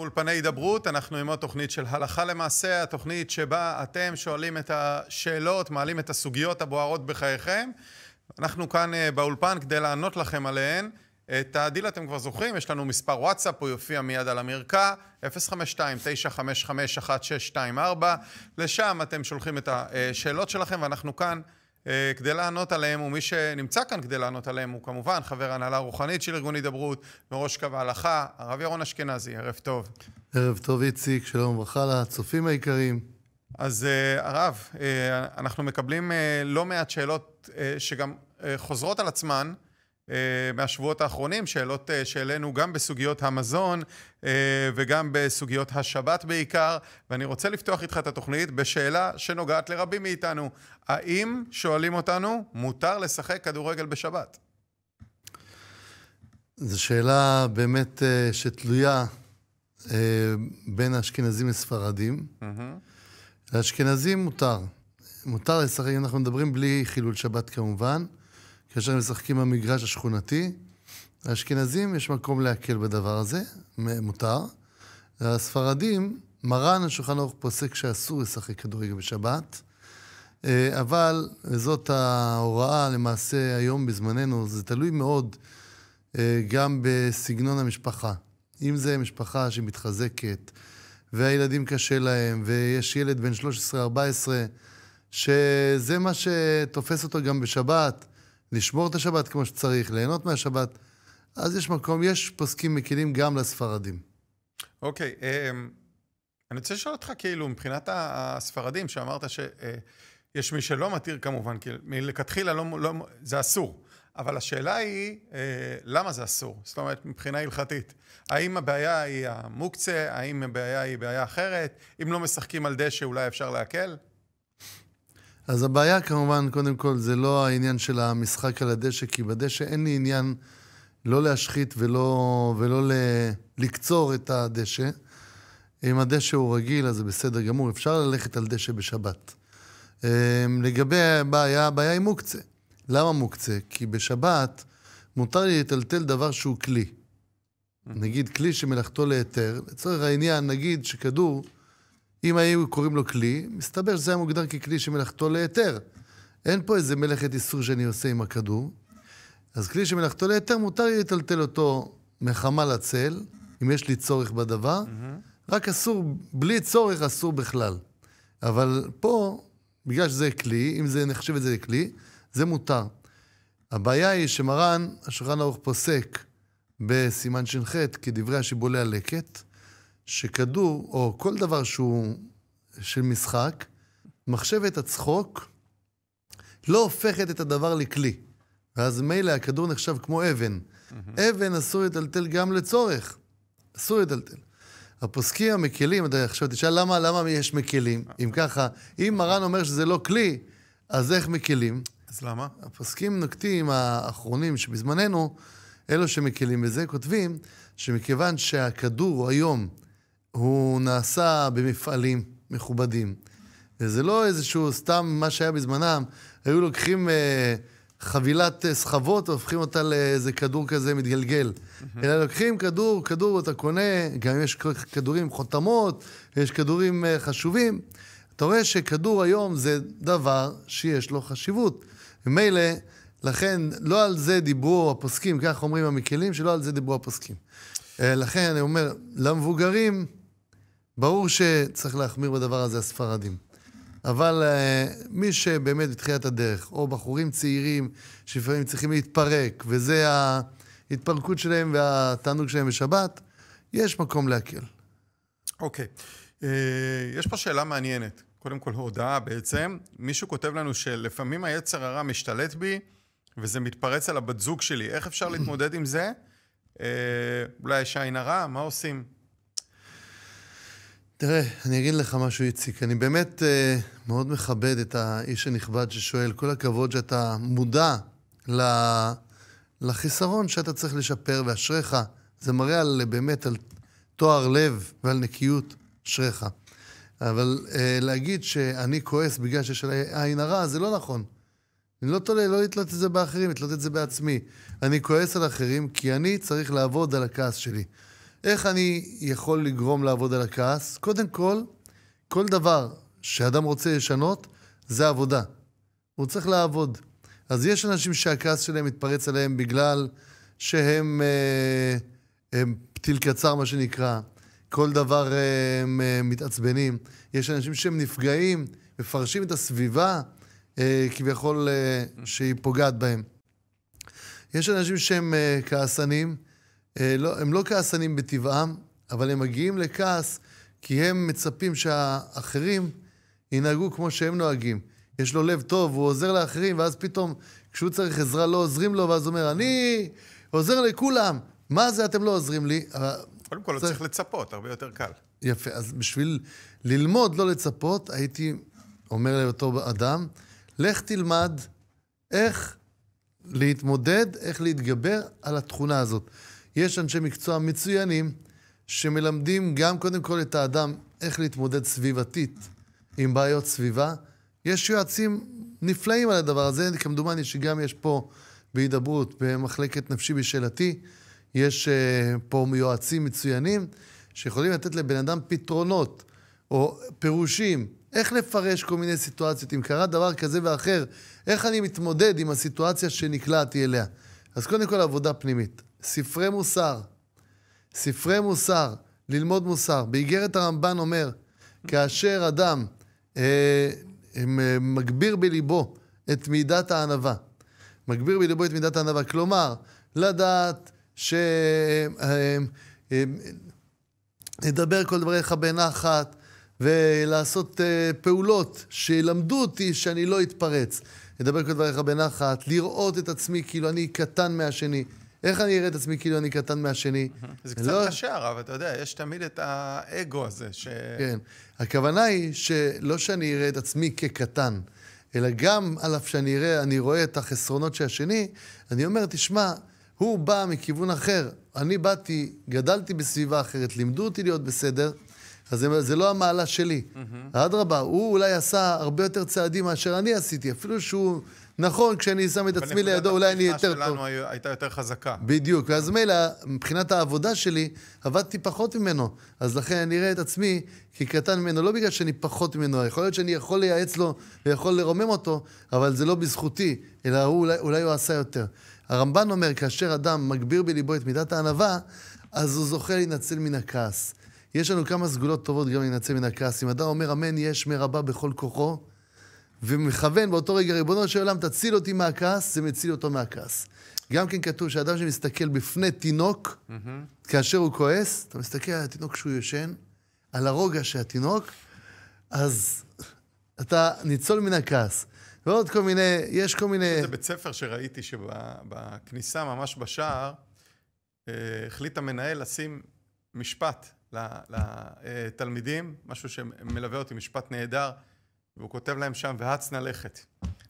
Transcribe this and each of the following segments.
מאולפני הידברות, אנחנו עם עוד תוכנית של הלכה למעשה, התוכנית שבה אתם שואלים את השאלות, מעלים את הסוגיות הבוערות בחייכם. אנחנו כאן אה, באולפן כדי לענות לכם עליהן. את הדיל אתם כבר זוכרים, יש לנו מספר וואטסאפ, הוא יופיע מיד על המרקע, 052-955-1624. לשם אתם שולחים את השאלות שלכם, ואנחנו כאן אה, כדי לענות עליהם, ומי שנמצא כאן כדי לענות עליהם הוא כמובן חבר הנהלה רוחנית של ארגון הידברות, מראש קו ההלכה, הרב ירון אשכנזי, ערב טוב. ערב טוב איציק, שלום וברכה לצופים היקרים. אז uh, הרב, uh, אנחנו מקבלים לא מעט שאלות שגם חוזרות על עצמן, אה, מהשבועות האחרונים, שאלות אה, שהעלינו גם בסוגיות המזון אה, וגם בסוגיות השבת בעיקר, ואני רוצה לפתוח איתך את התוכנית בשאלה שנוגעת לרבים מאיתנו. האם, שואלים אותנו, מותר לשחק כדורגל בשבת? זו שאלה באמת שתלויה בין האשכנזים לספרדים. Mm-hmm. לאשכנזים מותר. מותר לשחק, אנחנו מדברים בלי חילול שבת כמובן. כאשר הם משחקים במגרש השכונתי. האשכנזים, יש מקום להקל בדבר הזה, מותר. הספרדים, מרן השולחן ערוך פוסק שאסור לשחק כדורגל בשבת, אה, אבל זאת ההוראה למעשה היום בזמננו, זה תלוי מאוד אה, גם בסגנון המשפחה. אם זה משפחה שמתחזקת, והילדים קשה להם, ויש ילד בן 13-14, שזה מה שתופס אותו גם בשבת, לשמור את השבת כמו שצריך, ליהנות מהשבת, אז יש מקום, יש פוסקים מקילים גם לספרדים. אוקיי, okay, אמ, um, אני רוצה לשאול אותך, כאילו, מבחינת הספרדים, שאמרת שיש מי שלא מתיר כמובן, כי מלכתחילה לא, לא, זה אסור. אבל השאלה היא, uh, למה זה אסור? זאת אומרת, מבחינה הלכתית. האם הבעיה היא המוקצה? האם הבעיה היא בעיה אחרת? אם לא משחקים על דשא, אולי אפשר להקל? אז הבעיה כמובן, קודם כל, זה לא העניין של המשחק על הדשא, כי בדשא אין לי עניין לא להשחית ולא, ולא ל, לקצור את הדשא. אם הדשא הוא רגיל, אז זה בסדר גמור, אפשר ללכת על דשא בשבת. אמ, לגבי הבעיה, הבעיה היא מוקצה. למה מוקצה? כי בשבת מותר לי לטלטל דבר שהוא כלי. נגיד כלי שמלאכתו להיתר, לצורך העניין, נגיד שכדור... אם היו קוראים לו כלי, מסתבר שזה היה מוגדר ככלי שמלאכתו להיתר. אין פה איזה מלאכת איסור שאני עושה עם הכדור. אז כלי שמלאכתו להיתר, מותר לי לטלטל אותו מחמל הצל, אם יש לי צורך בדבר, mm-hmm. רק אסור, בלי צורך אסור בכלל. אבל פה, בגלל שזה כלי, אם זה נחשב את זה לכלי, זה מותר. הבעיה היא שמרן, השולחן ערוך פוסק בסימן ש"ח, כדברי השיבולי הלקט, שכדור, או כל דבר שהוא של משחק, מחשבת הצחוק לא הופכת את הדבר לכלי. ואז מילא הכדור נחשב כמו אבן. Mm-hmm. אבן אסור לטלטל גם לצורך. אסור לטלטל. הפוסקים המקלים, אתה עכשיו תשאל למה, למה יש מקלים? אם ככה, אם מרן אומר שזה לא כלי, אז איך מקלים? אז למה? הפוסקים נוקטים, האחרונים שבזמננו, אלו שמקלים בזה, כותבים שמכיוון שהכדור היום הוא נעשה במפעלים מכובדים. וזה לא איזשהו סתם מה שהיה בזמנם, היו לוקחים אה, חבילת אה, סחבות והופכים אותה לאיזה כדור כזה מתגלגל. Mm-hmm. אלא לוקחים כדור, כדור אתה קונה, גם יש כדורים חותמות, יש כדורים אה, חשובים. אתה רואה שכדור היום זה דבר שיש לו חשיבות. ומילא, לכן, לא על זה דיברו הפוסקים, כך אומרים המקלים, שלא על זה דיברו הפוסקים. אה, לכן אני אומר, למבוגרים, ברור שצריך להחמיר בדבר הזה הספרדים. אבל uh, מי שבאמת בתחילת הדרך, או בחורים צעירים שלפעמים צריכים להתפרק, וזה ההתפרקות שלהם והתענוג שלהם בשבת, יש מקום להקל. אוקיי. Okay. אה, uh, יש פה שאלה מעניינת. קודם כל, הודעה בעצם. מישהו כותב לנו שלפעמים היצר הרע משתלט בי, וזה מתפרץ על הבת זוג שלי. איך אפשר להתמודד עם זה? Uh, אולי יש עין הרע? מה עושים? תראה, אני אגיד לך משהו, איציק. אני באמת אה, מאוד מכבד את האיש הנכבד ששואל. כל הכבוד שאתה מודע ל... לחיסרון שאתה צריך לשפר, ואשריך. זה מראה על, באמת על טוהר לב ועל נקיות, אשריך. אבל אה, להגיד שאני כועס בגלל שיש עליי עין הרע, זה לא נכון. אני לא תולה, לא לתלות את זה באחרים, לתלות את זה בעצמי. אני כועס על אחרים כי אני צריך לעבוד על הכעס שלי. איך אני יכול לגרום לעבוד על הכעס? קודם כל, כל דבר שאדם רוצה לשנות, זה עבודה. הוא צריך לעבוד. אז יש אנשים שהכעס שלהם מתפרץ עליהם בגלל שהם אה, פתיל קצר, מה שנקרא. כל דבר אה, הם אה, מתעצבנים. יש אנשים שהם נפגעים, מפרשים את הסביבה אה, כביכול אה, שהיא פוגעת בהם. יש אנשים שהם אה, כעסנים, לא, הם לא כעסנים בטבעם, אבל הם מגיעים לכעס כי הם מצפים שהאחרים ינהגו כמו שהם נוהגים. יש לו לב טוב, הוא עוזר לאחרים, ואז פתאום כשהוא צריך עזרה לא עוזרים לו, ואז הוא אומר, אני עוזר לכולם, מה זה אתם לא עוזרים לי? קודם כל, הוא צריך לצפות, הרבה יותר קל. יפה, אז בשביל ללמוד לא לצפות, הייתי אומר לאותו אדם, לך תלמד איך להתמודד, איך להתגבר על התכונה הזאת. יש אנשי מקצוע מצוינים שמלמדים גם קודם כל את האדם איך להתמודד סביבתית עם בעיות סביבה. יש יועצים נפלאים על הדבר הזה, כמדומני שגם יש פה בהידברות במחלקת נפשי בשאלתי, יש uh, פה יועצים מצוינים שיכולים לתת לבן אדם פתרונות או פירושים, איך לפרש כל מיני סיטואציות, אם קרה דבר כזה ואחר, איך אני מתמודד עם הסיטואציה שנקלעתי אליה. אז קודם כל עבודה פנימית. ספרי מוסר, ספרי מוסר, ללמוד מוסר. באיגרת הרמב"ן אומר, כאשר אדם אה, אה, מגביר בליבו את מידת הענווה, מגביר בליבו את מידת הענווה, כלומר, לדעת ש... אה, אה, לדבר כל דבריך בנחת, ולעשות uh, פעולות שילמדו אותי שאני לא אתפרץ. לדבר כל דבריך בנחת, לראות את עצמי כאילו אני קטן מהשני. איך אני אראה את עצמי כאילו אני קטן מהשני? זה קצת לא... קשה, הרב, אתה יודע, יש תמיד את האגו הזה ש... כן. הכוונה היא שלא שאני אראה את עצמי כקטן, אלא גם על אף שאני אראה, אני רואה את החסרונות של השני, אני אומר, תשמע, הוא בא מכיוון אחר. אני באתי, גדלתי בסביבה אחרת, לימדו אותי להיות בסדר, אז זה, זה לא המעלה שלי. אדרבה, הוא אולי עשה הרבה יותר צעדים מאשר אני עשיתי, אפילו שהוא... נכון, כשאני שם את עצמי לידו, אולי אני יותר טוב. אבל נקודת שלנו הייתה יותר חזקה. בדיוק, ואז מילא, מבחינת העבודה שלי, עבדתי פחות ממנו. אז לכן אני אראה את עצמי כקטן ממנו, לא בגלל שאני פחות ממנו, יכול להיות שאני יכול לייעץ לו ויכול לרומם אותו, אבל זה לא בזכותי, אלא הוא, אולי, אולי הוא עשה יותר. הרמב"ן אומר, כאשר אדם מגביר בליבו את מידת הענווה, אז הוא זוכה להינצל מן הכעס. יש לנו כמה סגולות טובות גם להינצל מן הכעס. אם אדם אומר אמן יש מרבה בכל כוחו, ומכוון באותו רגע, ריבונו של עולם, תציל אותי מהכעס, זה מציל אותו מהכעס. גם כן כתוב שאדם שמסתכל בפני תינוק, mm-hmm. כאשר הוא כועס, אתה מסתכל על התינוק כשהוא ישן, על הרוגע של התינוק, אז אתה ניצול מן הכעס. ועוד כל מיני, יש כל מיני... זה בית ספר שראיתי שבכניסה, ממש בשער, אה, החליט המנהל לשים משפט לתלמידים, משהו שמלווה אותי, משפט נהדר, והוא כותב להם שם, והץ נא לכת.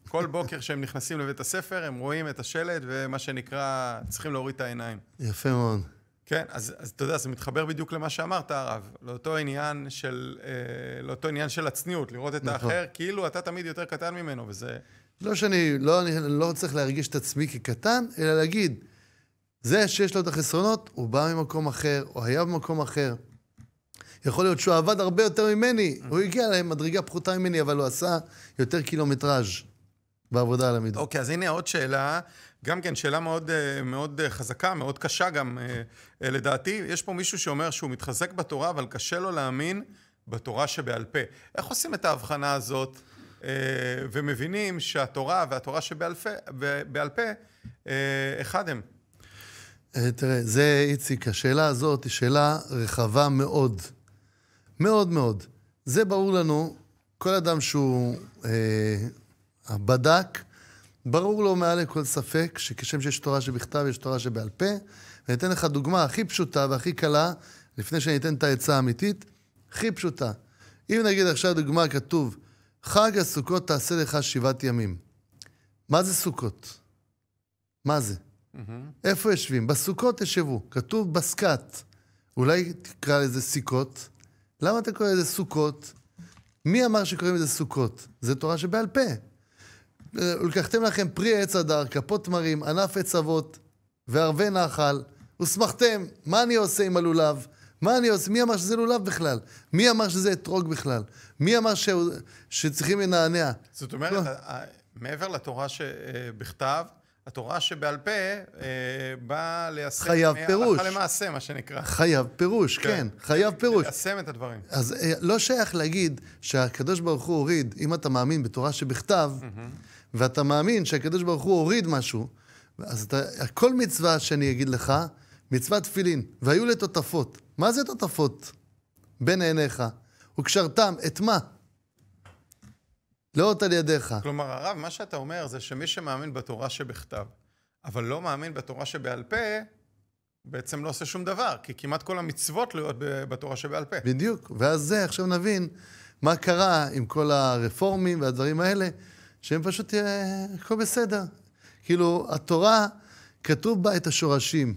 כל בוקר כשהם נכנסים לבית הספר, הם רואים את השלט, ומה שנקרא, צריכים להוריד את העיניים. יפה מאוד. כן, אז, אז אתה יודע, זה מתחבר בדיוק למה שאמרת, הרב, לאותו עניין של, אה, לאותו עניין של הצניעות, לראות את נכון. האחר, כאילו אתה תמיד יותר קטן ממנו, וזה... לא שאני, לא, אני לא צריך להרגיש את עצמי כקטן, אלא להגיד, זה שיש לו את החסרונות, הוא בא ממקום אחר, הוא היה במקום אחר. יכול להיות שהוא עבד הרבה יותר ממני, הוא הגיע למדרגה פחותה ממני, אבל הוא עשה יותר קילומטראז' בעבודה על המידות. אוקיי, אז הנה עוד שאלה, גם כן שאלה מאוד, אה, מאוד אה, חזקה, מאוד קשה גם אה, לדעתי. יש פה מישהו שאומר שהוא מתחזק בתורה, אבל קשה לו להאמין בתורה שבעל פה. איך עושים את ההבחנה הזאת ומבינים שהתורה והתורה שבעל פה, פה אחד הם? תראה, זה, איציק, השאלה הזאת היא שאלה רחבה מאוד. מאוד מאוד. זה ברור לנו, כל אדם שהוא אה, בדק, ברור לו מעל לכל ספק שכשם שיש תורה שבכתב, יש תורה שבעל פה. ואני אתן לך דוגמה הכי פשוטה והכי קלה, לפני שאני אתן את העצה האמיתית, הכי פשוטה. אם נגיד עכשיו דוגמה כתוב, חג הסוכות תעשה לך שבעת ימים. מה זה סוכות? מה זה? Mm-hmm. איפה יושבים? בסוכות תשבו. כתוב בסקת. אולי תקרא לזה סיכות, למה אתה קורא לזה סוכות? מי אמר שקוראים לזה סוכות? זה תורה שבעל פה. ולקחתם לכם פרי עץ הדר, כפות תמרים, ענף עץ אבות וערבי נחל ושמחתם, מה אני עושה עם הלולב? מה אני עושה? מי אמר שזה לולב בכלל? מי אמר שזה אתרוג בכלל? מי אמר ש... שצריכים לנענע? זאת אומרת, לא. מעבר לתורה שבכתב, התורה שבעל פה אה, באה ליישם... חייב הלכה פירוש. למעשה, מה שנקרא. חייב פירוש, כן, חייב פירוש. ליישם את הדברים. אז אה, לא שייך להגיד שהקדוש ברוך הוא הוריד, אם אתה מאמין בתורה שבכתב, ואתה מאמין שהקדוש ברוך הוא הוריד משהו, אז אתה, כל מצווה שאני אגיד לך, מצוות תפילין, והיו לטוטפות. מה זה טוטפות? בין עיניך, וקשרתם, את מה? לאות על ידיך. כלומר, הרב, מה שאתה אומר זה שמי שמאמין בתורה שבכתב, אבל לא מאמין בתורה שבעל פה, בעצם לא עושה שום דבר, כי כמעט כל המצוות תלויות בתורה שבעל פה. בדיוק. ואז זה, עכשיו נבין מה קרה עם כל הרפורמים והדברים האלה, שהם פשוט, אה, הכל בסדר. כאילו, התורה, כתוב בה את השורשים.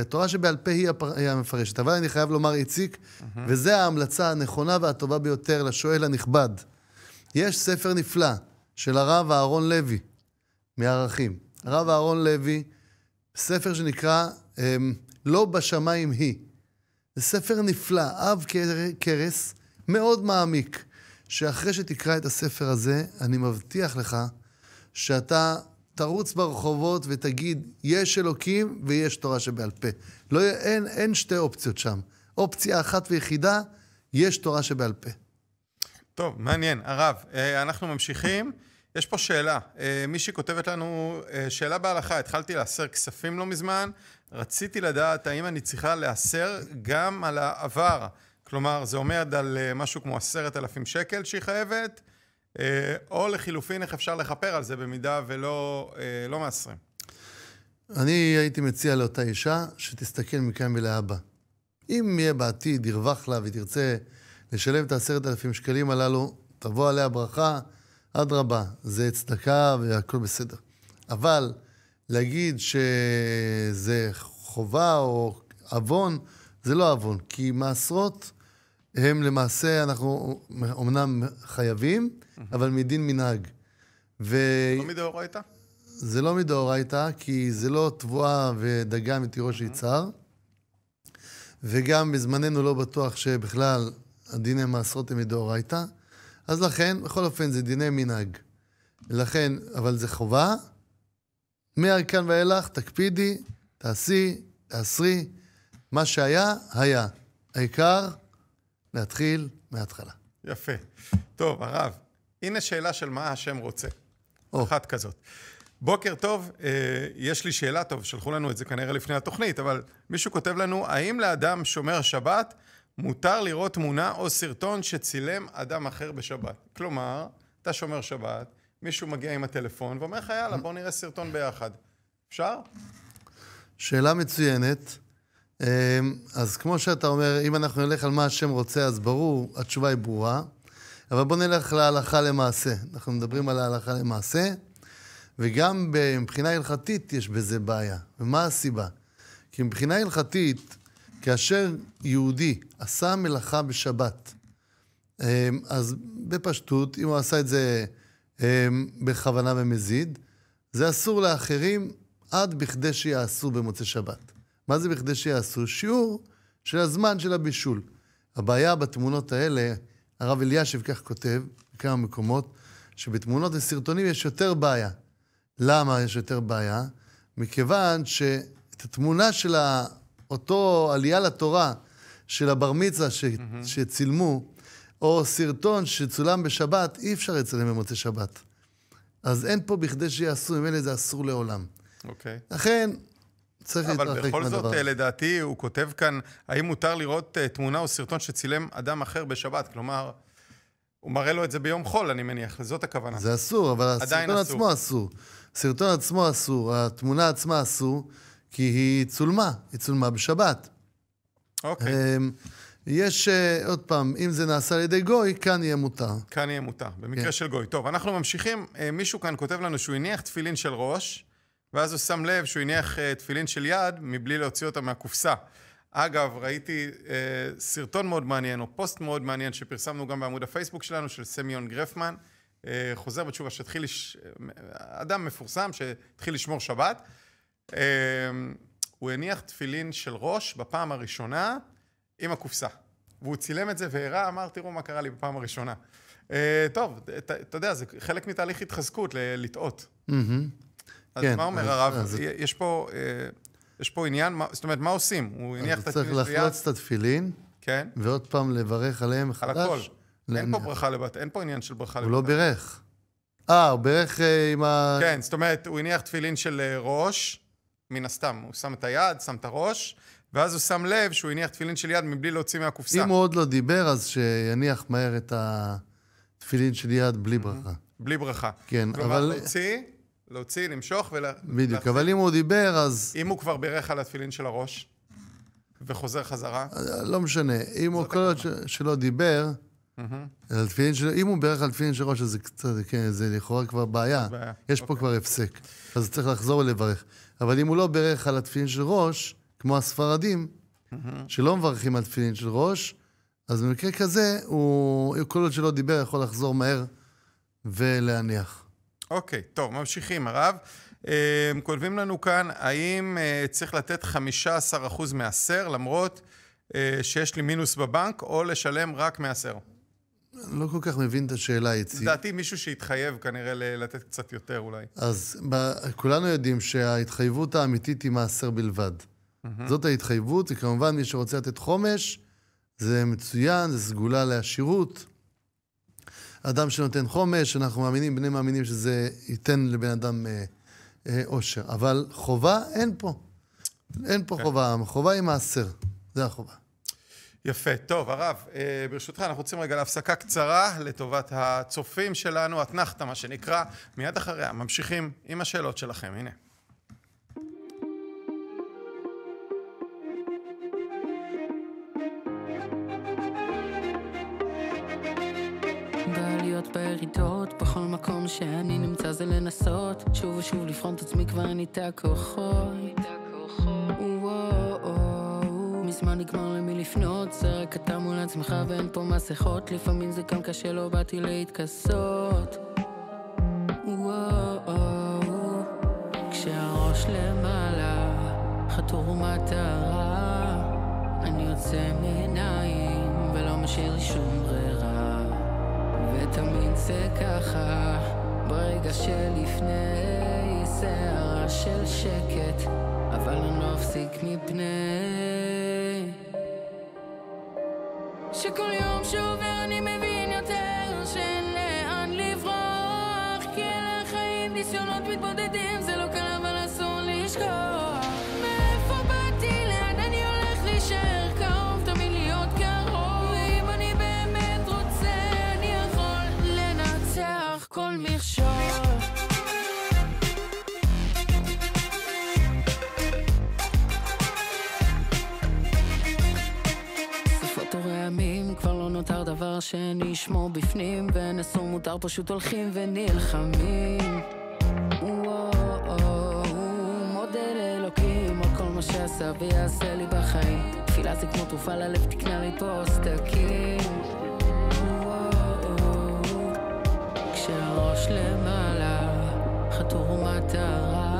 התורה שבעל פה היא הפר- היא המפרשת. אבל אני חייב לומר, איציק, וזו ההמלצה הנכונה והטובה ביותר לשואל הנכבד. יש ספר נפלא של הרב אהרון לוי, מערכים. הרב אהרון לוי, ספר שנקרא אמ, לא בשמיים היא. זה ספר נפלא, קר- קרס, מאוד מעמיק, שאחרי שתקרא את הספר הזה, אני מבטיח לך שאתה תרוץ ברחובות ותגיד, יש אלוקים ויש תורה שבעל פה. לא, אין, אין שתי אופציות שם. אופציה אחת ויחידה, יש תורה שבעל פה. טוב, מעניין. הרב, אה, אנחנו ממשיכים. יש פה שאלה. אה, מישהי כותבת לנו, אה, שאלה בהלכה, התחלתי לאסר כספים לא מזמן, רציתי לדעת האם אני צריכה לאסר גם על העבר. כלומר, זה עומד על משהו כמו עשרת אלפים שקל שהיא חייבת, או לחילופין, איך אפשר לכפר על זה במידה ולא לא מאסרים. אני הייתי מציע לאותה אישה שתסתכל מכאן ולהבא. אם יהיה בעתיד, ירווח לה והיא לשלם את העשרת אלפים שקלים הללו, תבוא עליה ברכה, אדרבה, זה צדקה והכל בסדר. אבל להגיד שזה חובה או עוון, זה לא עוון, כי מעשרות הם למעשה, אנחנו אומנם חייבים, אבל מדין מנהג. ו... לא מדאורייתא? זה לא מדאורייתא, כי זה לא תבואה ודגה מתירוש יצהר, וגם בזמננו לא בטוח שבכלל הדיני מעשרות הם מדאורייתא, אז לכן, בכל אופן, זה דיני מנהג. לכן, אבל זה חובה. מכאן ואילך, תקפידי, תעשי, תעשרי, מה שהיה, היה. העיקר, להתחיל מההתחלה. יפה. טוב, הרב, הנה שאלה של מה השם רוצה. או. אחת כזאת. בוקר טוב, אה, יש לי שאלה, טוב, שלחו לנו את זה כנראה לפני התוכנית, אבל מישהו כותב לנו, האם לאדם שומר שבת מותר לראות תמונה או סרטון שצילם אדם אחר בשבת? כלומר, אתה שומר שבת, מישהו מגיע עם הטלפון ואומר לך, יאללה, בוא נראה סרטון ביחד. אפשר? שאלה מצוינת. אמ, אז כמו שאתה אומר, אם אנחנו נלך על מה השם רוצה, אז ברור, התשובה היא ברורה. אבל בואו נלך להלכה למעשה. אנחנו מדברים על ההלכה למעשה, וגם מבחינה הלכתית יש בזה בעיה. ומה הסיבה? כי מבחינה הלכתית, כאשר יהודי עשה מלאכה בשבת, אמ, אז בפשטות, אם הוא עשה את זה אמ, בכוונה במזיד, זה אסור לאחרים עד בכדי שיעשו במוצאי שבת. מה זה בכדי שיעשו? שיעור של הזמן של הבישול. הבעיה בתמונות האלה, הרב אלישיב כך כותב, בכמה מקומות, שבתמונות וסרטונים יש יותר בעיה. למה יש יותר בעיה? מכיוון שאת התמונה של ה- אותו עלייה לתורה של הבר מצווה ש... שצילמו, או סרטון שצולם בשבת, אי אפשר לצלם במוצאי שבת. אז אין פה בכדי שיעשו, ממילא זה אסור לעולם. אוקיי. לכן, צריך אבל להתרחק בכל מהדבר זאת, הזה. אה, לדעתי, הוא כותב כאן, האם מותר לראות אה, תמונה או סרטון שצילם אדם אחר בשבת? כלומר, הוא מראה לו את זה ביום חול, אני מניח, זאת הכוונה. זה אסור, אבל הסרטון אסור. עצמו אסור. הסרטון עצמו אסור, התמונה עצמה אסור, כי היא צולמה, היא צולמה בשבת. אוקיי. אמ, יש, אה, עוד פעם, אם זה נעשה על ידי גוי, כאן יהיה מותר. כאן יהיה מותר, במקרה כן. של גוי. טוב, אנחנו ממשיכים. אה, מישהו כאן כותב לנו שהוא הניח תפילין של ראש, ואז הוא שם לב שהוא הניח אה, תפילין של יד, מבלי להוציא אותה מהקופסה. אגב, ראיתי אה, סרטון מאוד מעניין, או פוסט מאוד מעניין, שפרסמנו גם בעמוד הפייסבוק שלנו, של סמיון גרפמן, אה, חוזר בתשובה שהתחיל, לש... אדם מפורסם שהתחיל לשמור שבת. אה, הוא הניח תפילין של ראש בפעם הראשונה עם הקופסה. והוא צילם את זה והראה, אמר, תראו מה קרה לי בפעם הראשונה. אה, טוב, אתה יודע, זה חלק מתהליך התחזקות, לטעות. אז כן, מה אומר הרב? יש פה, אה, יש פה עניין, זאת אומרת, מה עושים? הוא הניח את צריך התפילין יד, לחלוץ את התפילין, כן, ועוד פעם לברך עליהם על מחדש. הכל. אין פה. ברכה לבת, אין פה עניין של ברכה הוא לא לבת. בירך. אה, הוא בירך אה, עם ה... כן, זאת אומרת, הוא הניח תפילין של ראש, מן הסתם, הוא שם את היד, שם את הראש, ואז הוא שם לב שהוא הניח תפילין של יד מבלי להוציא מהקופסה, אם הוא עוד לא דיבר, אז שיניח מהר את התפילין של יד בלי ברכה. בלי ברכה. כן, כלומר, אבל... להוציא, להוציא, למשוך ול... בדיוק. אבל אם הוא דיבר, אז אם הוא כבר בירך על התפילין של הראש, וחוזר חזרה, אה, לא משנה. אם הוא כל עוד שלא דיבר, על תפילין של... אם הוא בירך על תפילין של ראש, אז זה קצת, כן, זה לכאורה כבר בעיה. בעיה. יש פה כבר הפסק. אז צריך לחזור ולברך. אבל אם הוא לא בירך על התפילין של ראש, כמו הספרדים, שלא מברכים על תפילין של ראש, אז במקרה כזה, הוא, כל עוד שלא דיבר, יכול לחזור מהר ולהניח. אוקיי, טוב, ממשיכים, הרב. אה, כותבים לנו כאן, האם אה, צריך לתת 15% מעשר, למרות אה, שיש לי מינוס בבנק, או לשלם רק מעשר? לא כל כך מבין את השאלה, איציק. לדעתי מישהו שהתחייב כנראה לתת קצת יותר אולי. אז כולנו יודעים שההתחייבות האמיתית היא מעשר בלבד. זאת ההתחייבות, וכמובן מי שרוצה לתת חומש, זה מצוין, זה סגולה לעשירות. אדם שנותן חומש, אנחנו מאמינים, בני מאמינים שזה ייתן לבן אדם אה, אה, אושר. אבל חובה אין פה. אין פה חובה, החובה היא מעשר. זה החובה. יפה, טוב, הרב, אה, ברשותך, אנחנו רוצים רגע להפסקה קצרה לטובת הצופים שלנו, אתנחתא, מה שנקרא. מיד אחריה, ממשיכים עם השאלות שלכם, הנה. בעליות בירידות, בכל מקום שאני נמצא זה לנסות שוב ושוב לבחון את עצמי כבר אין איתה כוחות וואו, מזמן נגמר למי לפנות זה רק אתה מול עצמך ואין פה מסכות. לפעמים זה גם קשה לא באתי להתכסות. כשהראש למעלה חתור מטרה אני יוצא מעיניים ולא משאיר שום ברירה. ותמיד זה ככה, ברגע שלפני סערה של שקט, אבל אני לא אפסיק מפני שכל יום שעובר אני מבין יותר שאין לאן לברוח כי אלה החיים, ניסיונות מתבודדים זה לא קל אבל אסור לשכוח שאני אשמור בפנים אסור מותר, פשוט הולכים ונלחמים. וואו, מודה לאלוקים על כל מה שעשה ויעשה לי בחיים. תפילה זה כמו תרופה ללב, תקנה לי פה כשהראש למעלה, חתור מטרה,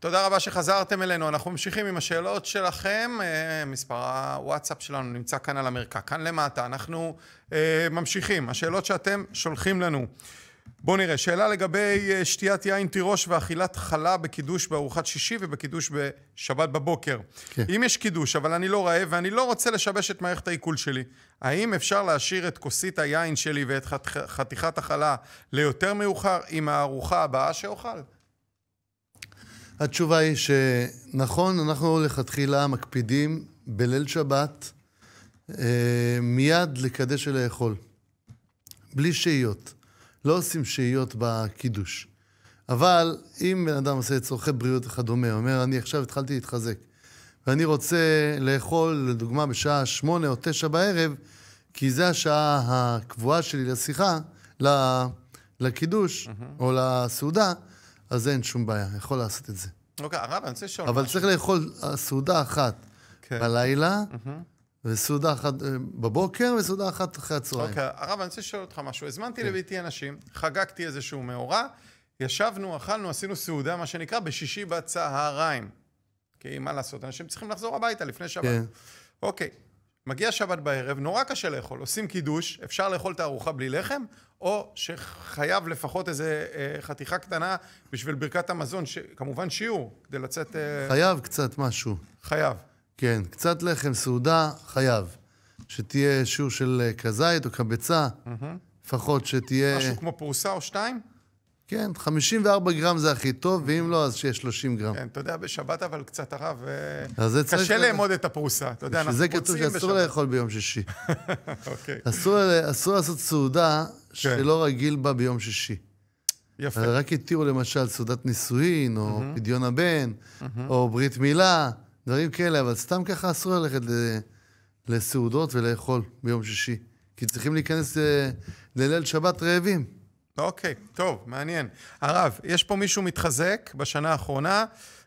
תודה רבה שחזרתם אלינו. אנחנו ממשיכים עם השאלות שלכם. אה, מספר הוואטסאפ שלנו נמצא כאן על המרקע, כאן למטה. אנחנו אה, ממשיכים. השאלות שאתם שולחים לנו. בואו נראה. שאלה לגבי אה, שתיית יין תירוש ואכילת חלה בקידוש בארוחת שישי ובקידוש בשבת בבוקר. כן. אם יש קידוש, אבל אני לא רעב ואני לא רוצה לשבש את מערכת העיכול שלי, האם אפשר להשאיר את כוסית היין שלי ואת חת- חתיכת החלה ליותר מאוחר עם הארוחה הבאה שאוכל? התשובה היא שנכון, אנחנו לכתחילה מקפידים בליל שבת אה, מיד לקדש ולאכול. בלי שהיות. לא עושים שהיות בקידוש. אבל אם בן אדם עושה צורכי בריאות וכדומה, אומר, אני עכשיו התחלתי להתחזק, ואני רוצה לאכול, לדוגמה, בשעה שמונה או תשע בערב, כי זו השעה הקבועה שלי לשיחה, לקידוש או לסעודה, אז אין שום בעיה, יכול לעשות את זה. אוקיי, הרב, אני רוצה לשאול אבל. צריך לאכול אה, סעודה אחת כן. בלילה, וסעודה אחת אה, בבוקר, וסעודה אחת אחרי הצהריים. אוקיי, הרב, אני רוצה לשאול אותך משהו. הזמנתי לביתי אנשים, חגגתי איזשהו מאורע, ישבנו, אכלנו, עשינו סעודה, מה שנקרא, בשישי בצהריים. כי מה לעשות, אנשים צריכים לחזור הביתה לפני שבת. כן. אוקיי, מגיע שבת בערב, נורא קשה לאכול. עושים קידוש, אפשר לאכול את הארוחה בלי לחם, או שחייב לפחות איזה אה, חתיכה קטנה בשביל ברכת המזון, ש... כמובן שיעור, כדי לצאת... אה, חייב קצת משהו. חייב. כן, קצת לחם, סעודה, חייב. שתהיה שיעור של אה, כזית או קבצה, לפחות שתהיה... משהו כמו פרוסה או שתיים? כן, 54 גרם זה הכי טוב, ואם לא, אז שיהיה 30 גרם. כן, אתה יודע, בשבת אבל קצת הרב, אה, זה. קשה לאמוד את הפרוסה. אתה יודע, אנחנו שזה כתוב מוצאים שאסור בשבת. לאכול ביום שישי. אוקיי, אסור, לעשות סעודה שלא רגיל בה ביום שישי. יפה. רק התירו למשל סעודת נישואין, או פדיון הבן, או ברית מילה, דברים כאלה, אבל סתם ככה אסור ללכת לסעודות ולאכול ביום שישי. כי צריכים להיכנס ל- לליל שבת רעבים. אוקיי, טוב, מעניין. הרב, יש פה מישהו מתחזק בשנה האחרונה,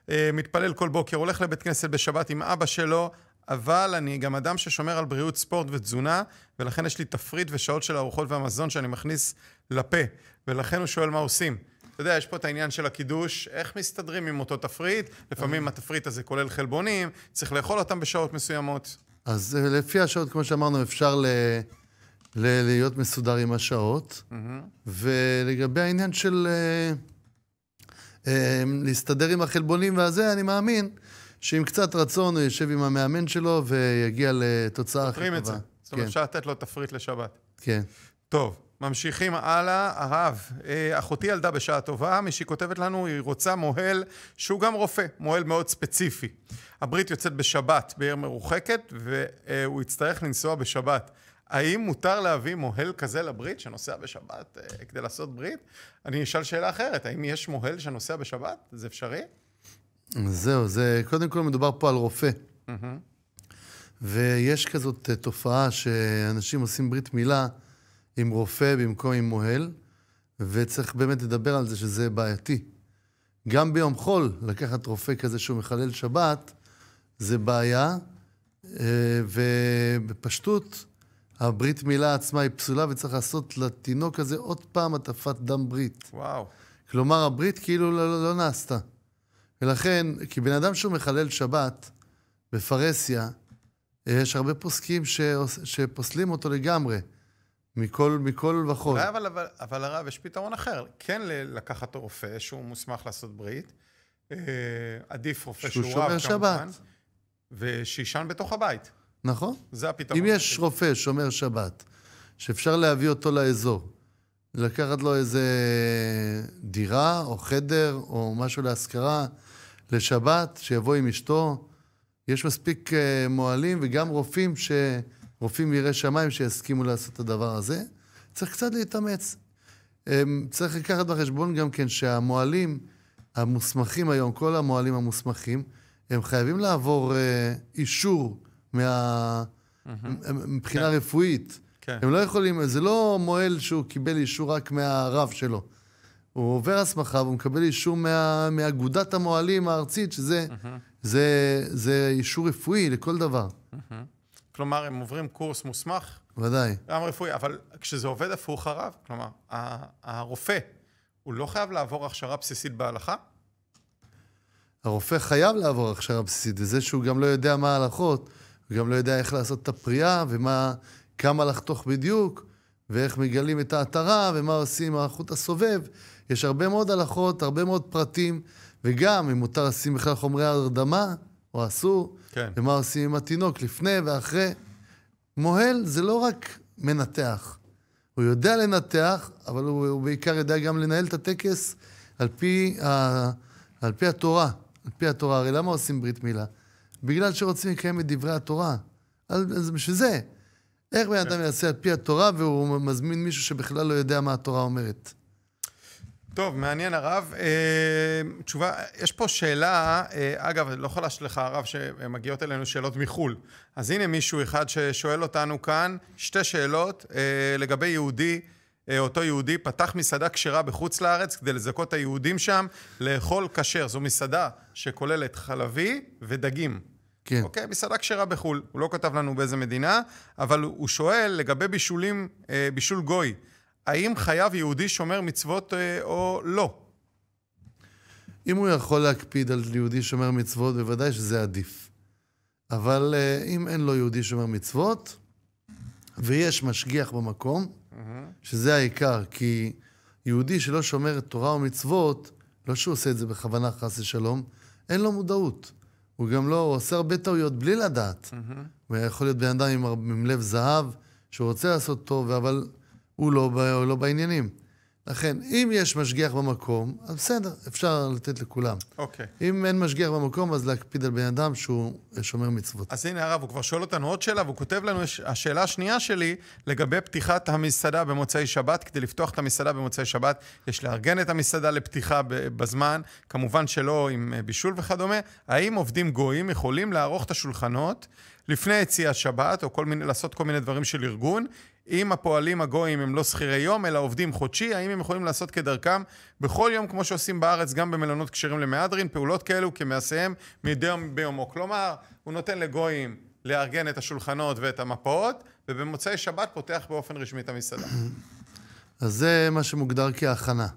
אה, מתפלל כל בוקר, הולך לבית כנסת בשבת עם אבא שלו, אבל אני גם אדם ששומר על בריאות ספורט ותזונה, ולכן יש לי תפריט ושעות של הארוחות והמזון שאני מכניס לפה, ולכן הוא שואל מה עושים. אתה יודע, יש פה את העניין של הקידוש, איך מסתדרים עם אותו תפריט? לפעמים התפריט הזה כולל חלבונים, צריך לאכול אותם בשעות מסוימות. אז אה, לפי השעות, כמו שאמרנו, אפשר ל... ל... להיות מסודר עם השעות. ולגבי העניין של אה, אה, להסתדר עם החלבונים והזה, אני מאמין שעם קצת רצון הוא יושב עם המאמן שלו ויגיע לתוצאה הכי פותרים טובה. את זה. זאת אומרת, כן, אפשר לתת לו תפריט לשבת. כן. טוב, ממשיכים הלאה. הרב, אה, אחותי ילדה בשעה טובה, מי שהיא כותבת לנו, היא רוצה מוהל שהוא גם רופא, מוהל מאוד ספציפי. הברית יוצאת בשבת בעיר מרוחקת, והוא יצטרך לנסוע בשבת. האם מותר להביא מוהל כזה לברית, שנוסע בשבת אה, כדי לעשות ברית? אני אשאל שאלה אחרת, האם יש מוהל שנוסע בשבת? זה אפשרי? זהו, זה, קודם כל מדובר פה על רופא. ויש כזאת אה, תופעה שאנשים עושים ברית מילה עם רופא במקום עם מוהל, וצריך באמת לדבר על זה שזה בעייתי. גם ביום חול, לקחת רופא כזה שהוא מחלל שבת, זה בעיה, אה, ובפשטות, הברית מילה עצמה היא פסולה, וצריך לעשות לתינוק הזה עוד פעם הטפת דם ברית. וואו. כלומר, הברית כאילו לא, לא, לא נעשתה. ולכן, כי בן אדם שהוא מחלל שבת בפרהסיה, יש הרבה פוסקים שעוש, שפוסלים אותו לגמרי, מכל, מכל וכול. אולי אבל, אבל, אבל הרב, יש פתרון אחר. כן לקחת רופא שהוא מוסמך לעשות ברית. אה, עדיף רופא שהוא רב, שבת. כמובן. ושישן בתוך הבית. נכון? זה הפתרון. אם יש רופא שומר שבת, שאפשר להביא אותו לאזור, לקחת לו איזה דירה או חדר או משהו להשכרה לשבת, שיבוא עם אשתו, יש מספיק אה, מוהלים וגם רופאים, ש... רופאים יראי שמיים שיסכימו לעשות את הדבר הזה. צריך קצת להתאמץ. אמ, צריך לקחת בחשבון גם כן שהמוהלים המוסמכים היום, כל המוהלים המוסמכים, הם חייבים לעבור אה, אישור מה... מבחינה רפואית. כן. הם לא יכולים, זה לא מוהל שהוא קיבל אישור רק מהרב שלו. הוא עובר הסמכה והוא מקבל אישור מה, מאגודת המוהלים הארצית, שזה זה, זה אישור רפואי לכל דבר, כלומר, הם עוברים קורס מוסמך, ודאי. גם רפואי, אבל כשזה עובד הפוך הרב, כלומר, הרופא, הוא לא חייב לעבור הכשרה בסיסית בהלכה? הרופא חייב לעבור הכשרה בסיסית, וזה שהוא גם לא יודע מה ההלכות, הוא גם לא יודע איך לעשות את הפריאה, ומה, כמה לחתוך בדיוק, ואיך מגלים את העטרה, ומה עושים עם החוט הסובב. יש הרבה מאוד הלכות, הרבה מאוד פרטים, וגם אם מותר לשים בכלל חומרי הרדמה, או אסור, כן. ומה עושים עם התינוק לפני ואחרי. מוהל זה לא רק מנתח. הוא יודע לנתח, אבל הוא, הוא בעיקר יודע גם לנהל את הטקס על פי, ה, על פי התורה. על פי התורה. הרי למה עושים ברית מילה? בגלל שרוצים לקיים את דברי התורה. אז בשביל זה. איך בן אדם יעשה על פי התורה והוא מזמין מישהו שבכלל לא יודע מה התורה אומרת? טוב, מעניין הרב. אה, תשובה, יש פה שאלה, אה, אגב, לא יכול להשליך הרב שמגיעות אלינו שאלות מחו"ל. אז הנה מישהו אחד ששואל אותנו כאן, שתי שאלות אה, לגבי יהודי, אותו יהודי פתח מסעדה כשרה בחוץ לארץ כדי לזכות את היהודים שם לאכול כשר. זו מסעדה שכוללת חלבי ודגים. כן. אוקיי, מסעדה כשרה בחו"ל. הוא לא כתב לנו באיזה מדינה, אבל הוא שואל לגבי בישולים, אה, בישול גוי. האם חייב יהודי שומר מצוות אה, או לא? אם הוא יכול להקפיד על יהודי שומר מצוות, בוודאי שזה עדיף. אבל אה, אם אין לו יהודי שומר מצוות, ויש משגיח במקום, שזה העיקר, כי יהודי שלא שומר תורה ומצוות, לא שהוא עושה את זה בכוונה חס ושלום, אין לו מודעות. הוא גם לא, הוא עושה הרבה טעויות בלי לדעת. הוא יכול להיות בן אדם עם, עם לב זהב, שרוצה לעשות טוב, אבל הוא לא, הוא לא בעניינים. לכן, אם יש משגיח במקום, אז בסדר, אפשר לתת לכולם. אוקיי. אם אין משגיח במקום, אז להקפיד על בן אדם שהוא שומר מצוות. אז הנה הרב, הוא כבר שואל אותנו עוד שאלה, והוא כותב לנו, השאלה השנייה שלי, לגבי פתיחת המסעדה במוצאי שבת, כדי לפתוח את המסעדה במוצאי שבת, יש לארגן את המסעדה לפתיחה בזמן, כמובן שלא עם אה, בישול וכדומה. האם עובדים גויים יכולים לערוך את השולחנות לפני יציאת שבת, או כל מיני, לעשות כל מיני דברים של ארגון? אם הפועלים הגויים הם לא שכירי יום, אלא עובדים חודשי, האם הם יכולים לעשות כדרכם בכל יום, כמו שעושים בארץ, גם במלונות כשרים למהדרין, פעולות כאלו כמעשיהם מדי יום ביומו. כלומר, הוא נותן לגויים לארגן את השולחנות ואת המפות, ובמוצאי שבת פותח באופן רשמי את המסעדה. אז זה מה שמוגדר כהכנה.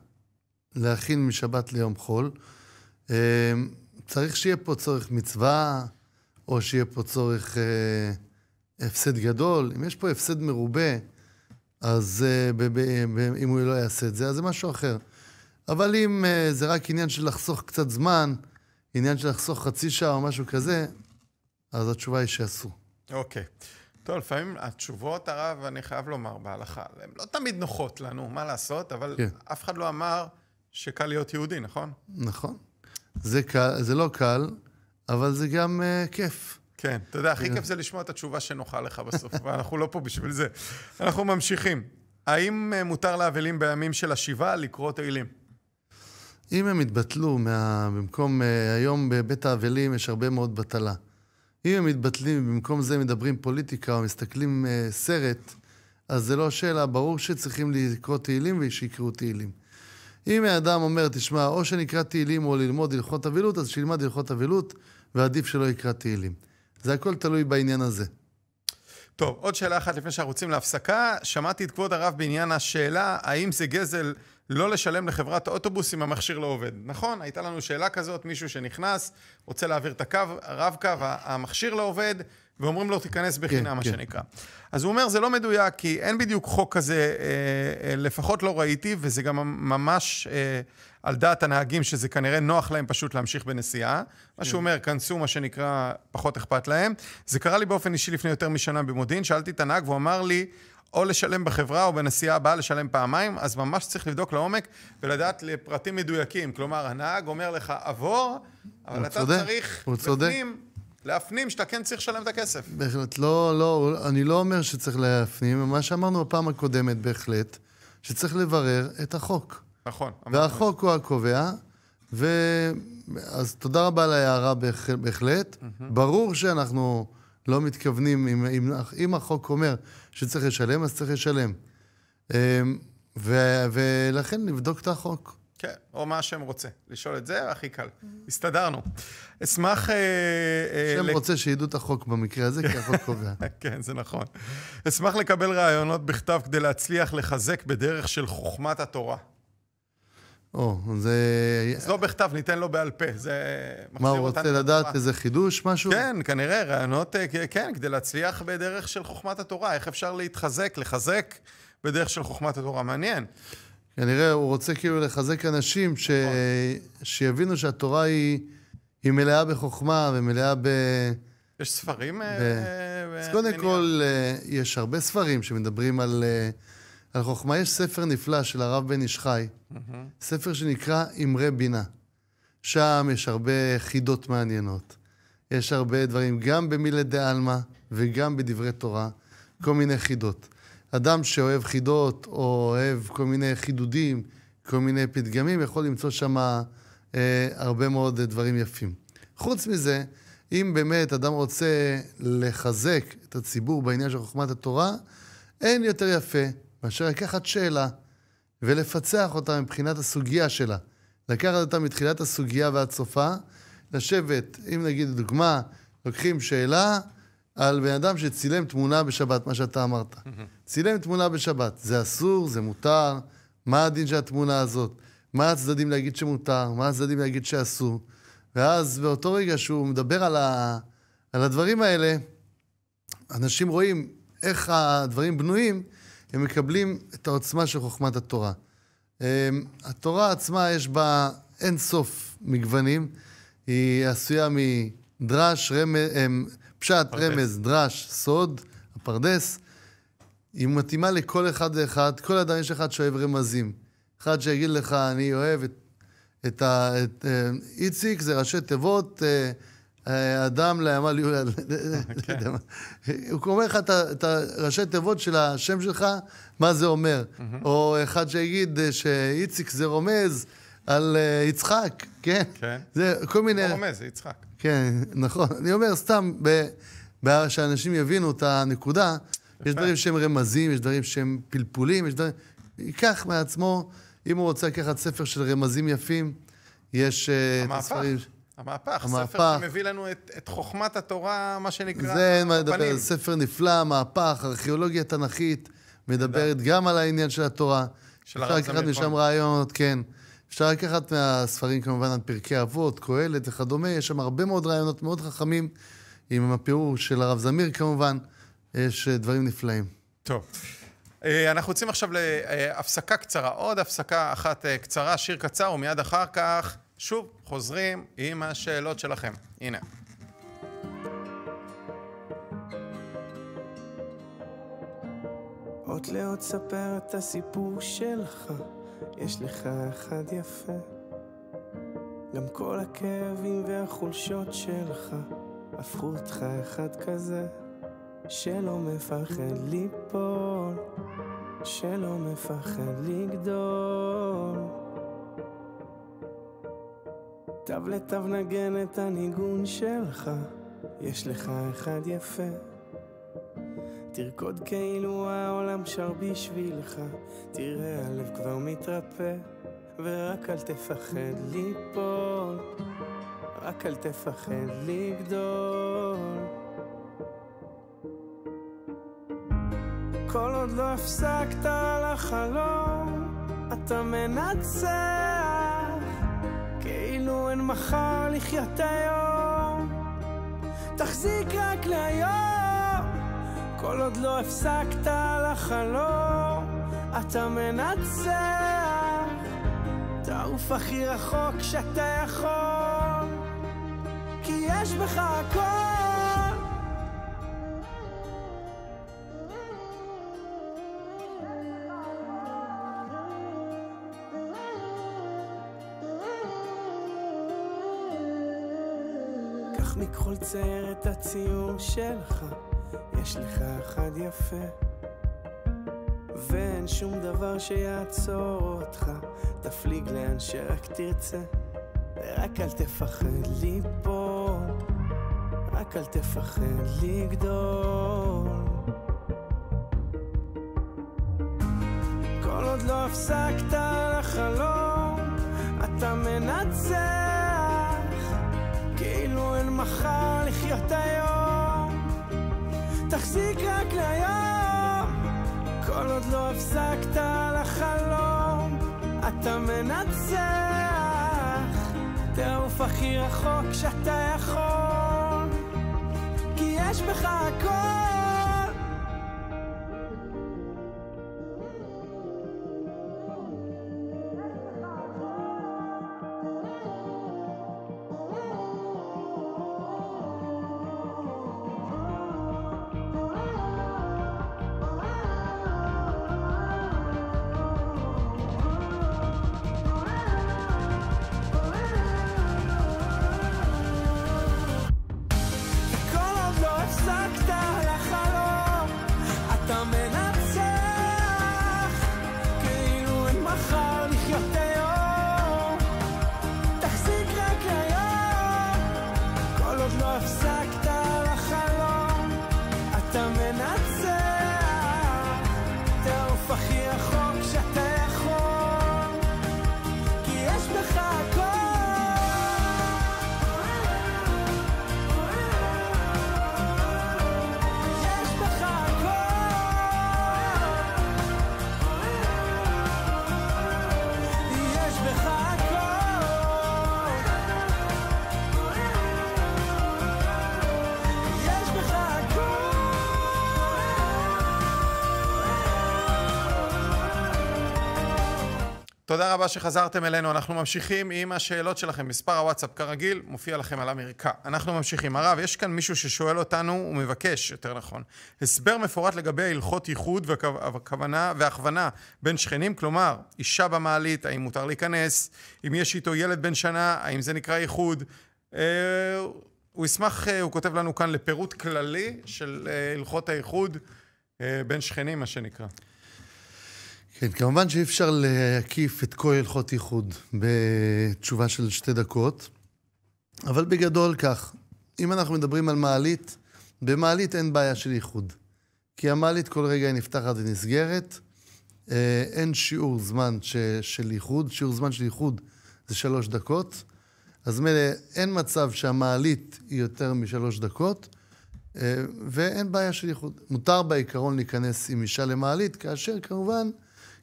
להכין משבת ליום חול. אה, צריך שיהיה פה צורך מצווה, או שיהיה פה צורך אה, הפסד גדול. אם יש פה הפסד מרובה, אז אה, ב- ב- ב- אם הוא לא יעשה את זה, אז זה משהו אחר. אבל אם אה, זה רק עניין של לחסוך קצת זמן, עניין של לחסוך חצי שעה או משהו כזה, אז התשובה היא שאסור. אוקיי. טוב, לפעמים התשובות, הרב, אני חייב לומר בהלכה, הן לא תמיד נוחות לנו, מה לעשות, אבל כן. אף אחד לא אמר שקל להיות יהודי, נכון? נכון. זה, קל, זה לא קל, אבל זה גם uh, כיף. כן, אתה יודע, הכי כן. כיף זה לשמוע את התשובה שנוחה לך בסוף, ואנחנו לא פה בשביל זה. אנחנו ממשיכים. האם אה, מותר לאבלים בימים של השבעה לקרוא תהילים? אם הם יתבטלו מה... במקום... Uh, היום בבית האבלים יש הרבה מאוד בטלה. אם הם מתבטלים, במקום זה מדברים פוליטיקה או מסתכלים uh, סרט, אז זה לא שאלה, ברור שצריכים לקרוא תהילים ושיקראו תהילים. אם האדם אומר, תשמע, או שנקרא תהילים או ללמוד הלכות אבלות, אז שילמד הלכות אבלות, ועדיף שלא יקרא תהילים. זה הכל תלוי בעניין הזה. טוב, עוד שאלה אחת לפני שאנחנו יוצאים להפסקה. שמעתי את כבוד הרב בעניין השאלה, האם זה גזל לא לשלם לחברת האוטובוס אם המכשיר לא עובד. נכון, הייתה לנו שאלה כזאת, מישהו שנכנס, רוצה להעביר את הקו, הרב-קו, המכשיר לא עובד, ואומרים לו, תיכנס בחינם, כן, מה כן. שנקרא. אז הוא אומר, זה לא מדויק, כי אין בדיוק חוק כזה, אה, אה, לפחות לא ראיתי, וזה גם ממש אה, על דעת הנהגים, שזה כנראה נוח להם פשוט להמשיך בנסיעה. מה שהוא אומר, כנסו, מה שנקרא, פחות אכפת להם. זה קרה לי באופן אישי לפני יותר משנה במודיעין, שאלתי את הנהג והוא אמר לי, או לשלם בחברה או בנסיעה הבאה לשלם פעמיים, אז ממש צריך לבדוק לעומק ולדעת לפרטים מדויקים. כלומר, הנהג אומר לך, עבור, אבל אתה צודק, צריך הוא צודק. בפנים להפנים שאתה כן צריך לשלם את הכסף. בהחלט, לא, לא, אני לא אומר שצריך להפנים, מה שאמרנו בפעם הקודמת בהחלט, שצריך לברר את החוק. נכון. והחוק הוא הקובע, ו... אז תודה רבה על ההערה בהח- בהחלט. ברור שאנחנו לא מתכוונים, אם, אם, אם החוק אומר שצריך לשלם, אז צריך לשלם. אמ, ו, ולכן נבדוק את החוק. כן, או מה השם רוצה. לשאול את זה, הכי קל. הסתדרנו. אשמח... אה, אה, השם לק- רוצה שידעו את החוק במקרה הזה, כי החוק קובע. כן, זה נכון. אשמח לקבל רעיונות בכתב כדי להצליח לחזק בדרך של חוכמת התורה. או, זה... אז לא בכתב, ניתן לו בעל פה. זה מה, הוא רוצה לדעת לתורה. איזה חידוש, משהו? כן, כנראה, רעיונות, אה, כן, כדי להצליח בדרך של חוכמת התורה. איך אפשר להתחזק, לחזק בדרך של חוכמת התורה. מעניין. כנראה הוא רוצה כאילו לחזק אנשים ש... נכון. שיבינו שהתורה היא, היא מלאה בחוכמה ומלאה ב... יש ספרים? אה, ב- ב- אז קודם מניח? כל, אה, יש הרבה ספרים שמדברים על, אה, על חוכמה. יש ספר נפלא של הרב בן איש חי, ספר שנקרא אמרי בינה. שם יש הרבה חידות מעניינות. יש הרבה דברים, גם במילי דה עלמא וגם בדברי תורה, כל מיני חידות. אדם שאוהב חידות או אוהב כל מיני חידודים, כל מיני פתגמים, יכול למצוא שם אה, הרבה מאוד דברים יפים. חוץ מזה, אם באמת אדם רוצה לחזק את הציבור בעניין של חוכמת התורה, אין יותר יפה מאשר לקחת שאלה ולפצח אותה מבחינת הסוגיה שלה. לקחת אותה מתחילת הסוגיה ועד סופה, לשבת, אם נגיד לדוגמה, לוקחים שאלה על בן אדם שצילם תמונה בשבת, מה שאתה אמרת. צילם תמונה בשבת, זה אסור, זה מותר, מה הדין של התמונה הזאת? מה הצדדים להגיד שמותר, מה הצדדים להגיד שאסור? ואז באותו רגע שהוא מדבר על, ה... על הדברים האלה, אנשים רואים איך הדברים בנויים, הם מקבלים את העוצמה של חוכמת התורה. אמ, התורה עצמה יש בה אין סוף מגוונים, היא עשויה מדרש, רמז, אמ, פשט, פרדס. רמז, דרש, סוד, הפרדס. היא מתאימה לכל אחד ואחד, כל אדם יש אחד שאוהב רמזים. אחד שיגיד לך, אני אוהב את, את, ה, את אה, איציק, זה ראשי תיבות, אה, אדם לעמל יודע מה. הוא אומר לך את הראשי תיבות של השם שלך, מה זה אומר. או אחד שיגיד אה, שאיציק זה רומז על אה, יצחק, כן? כן. זה כל מיני... לא רומז, זה יצחק. כן, נכון. אני אומר סתם, שאנשים יבינו את הנקודה, יש דברים שהם רמזים, יש דברים שהם פלפולים, יש דברים... ייקח מעצמו, אם הוא רוצה לקחת ספר של רמזים יפים, יש אה, את. הספרים... המהפך, המהפך. ספר שמביא לנו את, את חוכמת התורה, מה שנקרא, זה אין מה לדבר, ספר נפלא, מהפך, ארכיאולוגיה תנכית, מדברת גם על העניין של התורה. של אפשר לקחת משם. רעיונות, כן. אפשר לקחת מהספרים כמובן על פרקי אבות, קהלת וכדומה, יש שם הרבה מאוד רעיונות מאוד חכמים, עם הפירוש של הרב זמיר כמובן, יש אה, דברים נפלאים. טוב. אה, אנחנו יוצאים עכשיו להפסקה קצרה, עוד הפסקה אחת אה, קצרה, שיר קצר, ומיד אחר כך, שוב, חוזרים עם השאלות שלכם. הנה. עוד לעוד ספר את הסיפור שלך, יש לך אחד יפה. גם כל הכאבים והחולשות שלך, הפכו אותך אחד כזה, שלא מפחד ליפול, שלא מפחד לגדול. תו לתו נגן את הניגון שלך, יש לך אחד יפה. תרקוד כאילו העולם שר בשבילך, תראה הלב כבר מתרפא, ורק אל תפחד ליפול, רק אל תפחד לגדול. כל עוד לא הפסקת לחלום, אתה מנצח, אין מחר לחיות היום. תחזיק רק להיום, כל עוד לא הפסקת לחלום, אתה מנצח. תעוף הכי רחוק שאתה יכול, כי יש בך הכל. קח מכחול צייר את הציור שלך, יש לך אחד יפה. ואין שום דבר שיעצור אותך, תפליג לאן שרק תרצה. ורק אל תפחד ליפול, רק אל תפחד לגדול. כל עוד לא הפסקת לחלום, אתה אין מחר לחיות היום. תחזיק רק להיום, כל עוד לא הפסקת לחלום, אתה מנצח. תעוף הכי רחוק שאתה יכול, כי יש בך הכל. תודה רבה שחזרתם אלינו, אנחנו ממשיכים עם השאלות שלכם. מספר הוואטסאפ כרגיל מופיע לכם על המרקע. אנחנו ממשיכים. הרב, יש כאן מישהו ששואל אותנו, הוא מבקש, יותר נכון, הסבר מפורט לגבי הלכות ייחוד והכוונה והכוונה בין שכנים, כלומר, אישה במעלית, האם מותר להיכנס, אם יש איתו ילד בן שנה, האם זה נקרא ייחוד. אה, הוא ישמח, אה, הוא כותב לנו כאן לפירוט כללי של אה, הלכות האיחוד אה, בין שכנים, מה שנקרא. כן, כמובן שאי אפשר להקיף את כל הלכות ייחוד בתשובה של שתי דקות, אבל בגדול כך, אם אנחנו מדברים על מעלית, במעלית אין בעיה של ייחוד. כי המעלית כל רגע היא נפתחת ונסגרת, אה, אין שיעור זמן ש, של ייחוד, שיעור זמן של ייחוד זה שלוש דקות, אז מילא אין מצב שהמעלית היא יותר משלוש דקות, אה, ואין בעיה של ייחוד. מותר בעיקרון להיכנס עם אישה למעלית, כאשר כמובן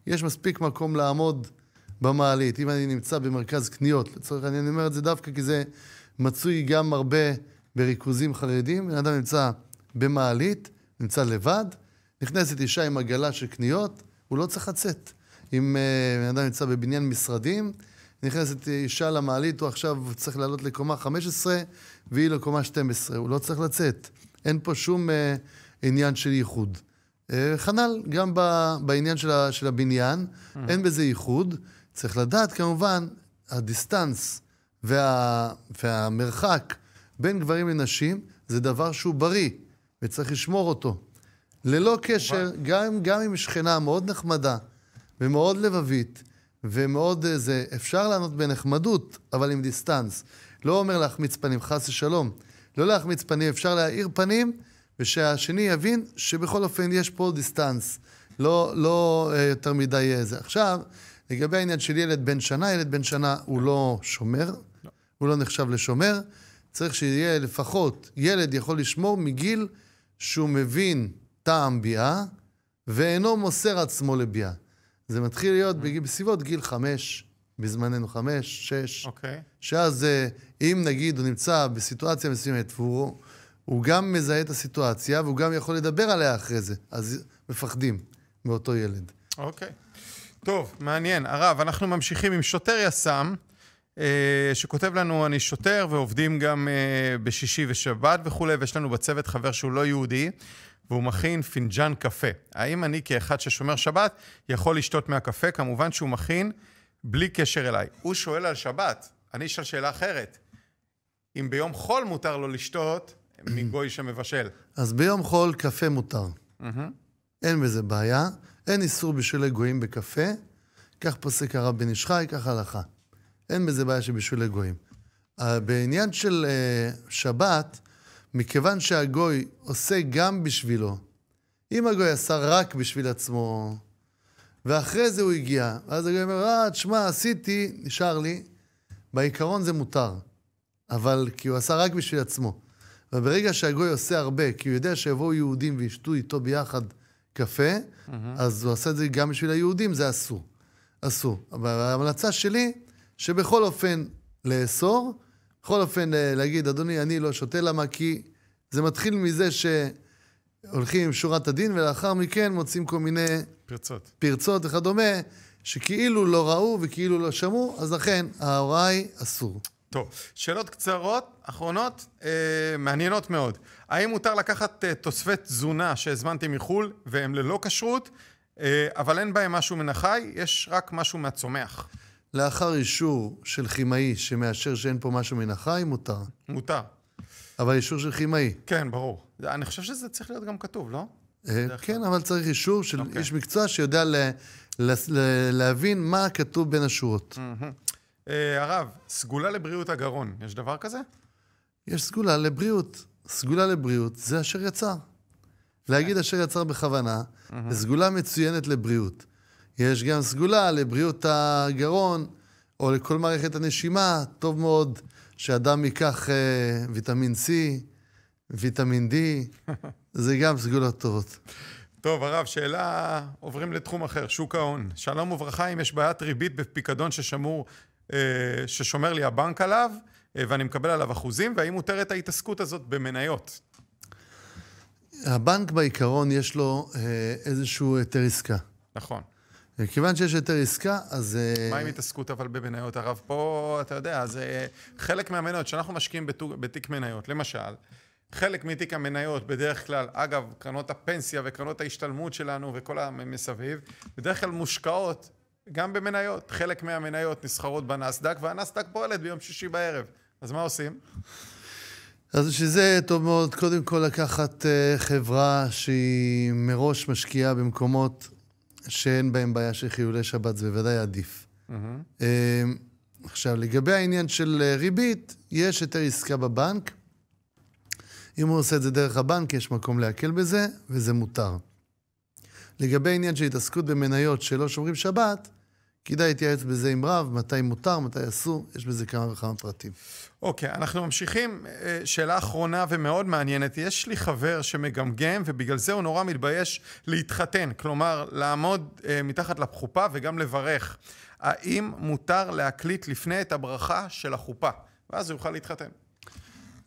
יש מספיק מקום לעמוד במעלית. אם אני נמצא במרכז קניות, לצורך העניין, אני אומר את זה דווקא כי זה מצוי גם הרבה בריכוזים חרדים. בן אדם נמצא במעלית, נמצא לבד, נכנסת אישה עם עגלה של קניות, הוא לא צריך לצאת. אם uh, בן אדם נמצא בבניין משרדים, נכנסת אישה למעלית, הוא עכשיו צריך לעלות לקומה 15 והיא לקומה 12, הוא לא צריך לצאת. אין פה שום אה, עניין של ייחוד. אה, כנ"ל, גם בעניין של, ה, של הבניין, אין בזה ייחוד. צריך לדעת כמובן, ה-distance וה, והמרחק בין גברים לנשים זה דבר שהוא בריא, וצריך לשמור אותו. ללא קשר, גם, גם אם שכנה מאוד נחמדה ומאוד לבבית ומאוד אה, זה, אפשר לענות בנחמדות, אבל עם distance. לא אומר להחמיץ פנים, חס ושלום. לא להחמיץ פנים, אפשר להאיר פנים, ושהשני יבין שבכל אופן יש פה דיסטנס. לא, לא אה, יותר מדי אה, זה. עכשיו, לגבי העניין של ילד בן שנה, ילד בן שנה הוא לא שומר, לא. הוא לא נחשב לשומר. צריך שיהיה לפחות, ילד יכול לשמור מגיל שהוא מבין טעם ביאה, ואינו מוסר עצמו לביאה. זה מתחיל להיות בגיל, בסביבות גיל חמש, בזמננו חמש, שש. אוקיי. שאז אה, אם נגיד הוא נמצא בסיטואציה מסוימת והוא הוא גם מזהה את הסיטואציה והוא גם יכול לדבר עליה אחרי זה, אז מפחדים מאותו ילד. אוקיי. טוב, מעניין. הרב, אנחנו ממשיכים עם שוטר יס"מ, אה, שכותב לנו, אני שוטר ועובדים גם אה, בשישי ושבת וכולי, ויש לנו בצוות חבר שהוא לא יהודי, והוא מכין פינג'אן קפה. האם אני כאחד ששומר שבת יכול לשתות מהקפה? כמובן שהוא מכין בלי קשר אליי. הוא שואל על שבת, אני אשאל שאלה אחרת. אם ביום חול מותר לו לשתות מגוי שמבשל. אז ביום חול קפה מותר. אין בזה בעיה, אין איסור בשבילי גויים בקפה, כך פוסק הרב בן איש חי, כך הלכה. אין בזה בעיה שבשבילי גויים. אה, בעניין של אה, שבת, מכיוון שהגוי עושה גם בשבילו, אם הגוי עשה רק בשביל עצמו, ואחרי זה הוא הגיע, ואז הגוי אומר, אה, תשמע, עשיתי, נשאר לי, בעיקרון זה מותר. אבל כי הוא עשה רק בשביל עצמו. וברגע שהגוי עושה הרבה, כי הוא יודע שיבואו יהודים וישתו איתו ביחד קפה, אז הוא עשה את זה גם בשביל היהודים, זה אסור. אסור. אבל ההמלצה שלי, שבכל אופן לאסור, בכל אופן אה, להגיד, אדוני, אני לא שותה, למה? כי זה מתחיל מזה שהולכים עם שורת הדין, ולאחר מכן מוצאים כל מיני פרצות. פרצות וכדומה, שכאילו לא ראו וכאילו לא שמעו, אז לכן ההוראה היא אסור. טוב, שאלות קצרות, אחרונות, אה, מעניינות מאוד. האם מותר לקחת אה, תוספי תזונה שהזמנתם מחו"ל והם ללא כשרות, אה, אבל אין בהם משהו מן החי, יש רק משהו מהצומח? לאחר אישור של כימאי שמאשר שאין פה משהו מן החי, מותר. מותר. אבל אישור של כימאי. כן, ברור. אני חושב שזה צריך להיות גם כתוב, לא? אה, כן, אבל צריך אישור של אוקיי. איש מקצוע שיודע ל- ל- ל- להבין מה כתוב בין השורות. אה, הרב, סגולה לבריאות הגרון, יש דבר כזה? יש סגולה לבריאות. סגולה לבריאות זה אשר יצר. להגיד אשר יצר בכוונה, זה סגולה מצוינת לבריאות. יש גם סגולה לבריאות הגרון, או לכל מערכת הנשימה, טוב מאוד שאדם ייקח אה, ויטמין C, ויטמין D, זה גם סגולות טובות. טוב, הרב, שאלה, עוברים לתחום אחר, שוק ההון. שלום וברכה, אם יש בעיית ריבית בפיקדון ששמור, ששומר לי הבנק עליו, אה, ואני מקבל עליו אחוזים, והאם מותרת ההתעסקות הזאת במניות? הבנק בעיקרון יש לו אה, איזשהו היתר עסקה. נכון. כיוון שיש היתר עסקה, אז... אה, מה עם התעסקות אבל במניות, הרב? פה, אתה יודע, זה חלק מהמניות, שאנחנו משקיעים בתו- בתיק מניות, למשל, חלק מתיק המניות, בדרך כלל, אגב, קרנות הפנסיה וקרנות ההשתלמות שלנו וכל המסביב, בדרך כלל מושקעות גם במניות. חלק מהמניות נסחרות בנסדק, והנסדק פועלת ביום שישי בערב. אז מה עושים? אז בשביל זה טוב מאוד, קודם כל לקחת אה, חברה שהיא מראש משקיעה במקומות שאין בהם בעיה של חילולי שבת, זה בוודאי עדיף. אה, עכשיו, לגבי העניין של אה, ריבית, יש היתר עסקה בבנק. אם הוא עושה את זה דרך הבנק, יש מקום להקל בזה, וזה מותר. לגבי עניין של התעסקות במניות שלא שומרים שבת, כדאי להתייעץ בזה עם רב, מתי מותר, מתי אסור, יש בזה כמה וכמה פרטים. אוקיי, אנחנו ממשיכים. אה, שאלה אחרונה ומאוד מעניינת. יש לי חבר שמגמגם, ובגלל זה הוא נורא מתבייש להתחתן. כלומר, לעמוד אה, מתחת לחופה וגם לברך. האם מותר להקליט לפני את הברכה של החופה? ואז הוא יוכל להתחתן.